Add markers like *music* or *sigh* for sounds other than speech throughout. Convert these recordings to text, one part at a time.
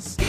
Sk-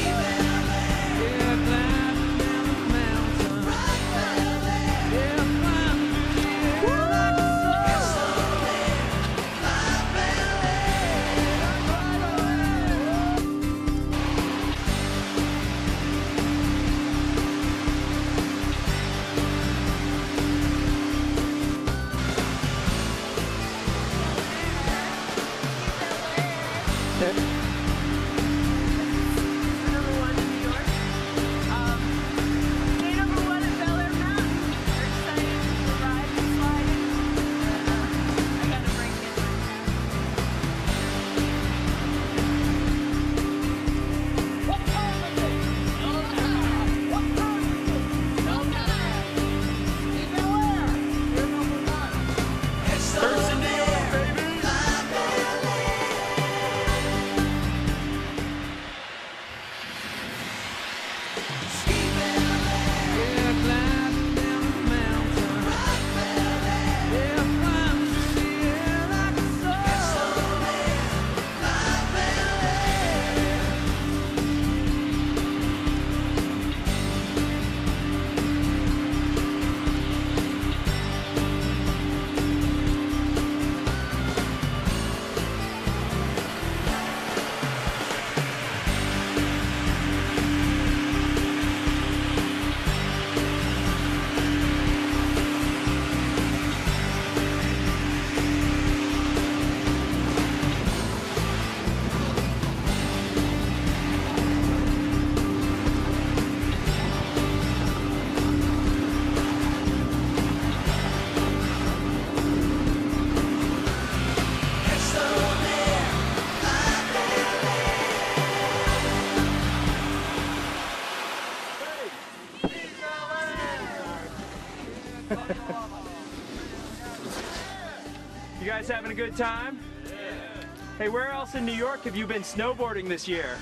*laughs* you guys having a good time? Yeah. Hey, where else in New York have you been snowboarding this year?